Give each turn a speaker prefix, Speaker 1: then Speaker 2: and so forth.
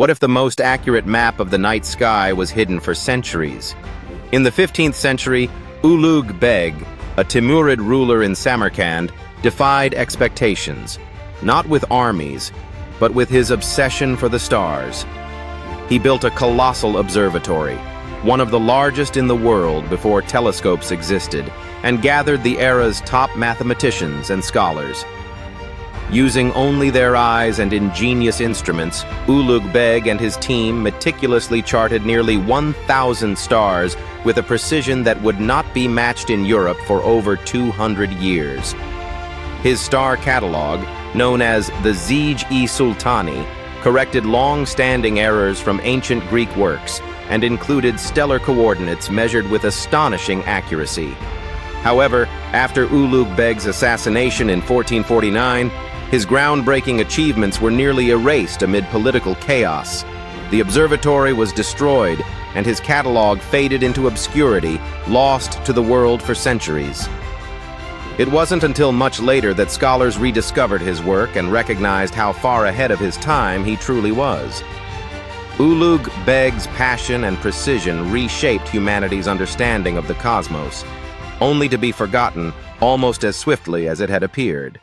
Speaker 1: What if the most accurate map of the night sky was hidden for centuries? In the 15th century, Ulugh Beg, a Timurid ruler in Samarkand, defied expectations, not with armies, but with his obsession for the stars. He built a colossal observatory, one of the largest in the world before telescopes existed, and gathered the era's top mathematicians and scholars. Using only their eyes and ingenious instruments, Ulugh Beg and his team meticulously charted nearly 1,000 stars with a precision that would not be matched in Europe for over 200 years. His star catalog, known as the Zij-i-Sultani, corrected long-standing errors from ancient Greek works and included stellar coordinates measured with astonishing accuracy. However, after Ulugh Beg's assassination in 1449, his groundbreaking achievements were nearly erased amid political chaos. The observatory was destroyed, and his catalog faded into obscurity, lost to the world for centuries. It wasn't until much later that scholars rediscovered his work and recognized how far ahead of his time he truly was. Ulugh Beg's passion and precision reshaped humanity's understanding of the cosmos, only to be forgotten almost as swiftly as it had appeared.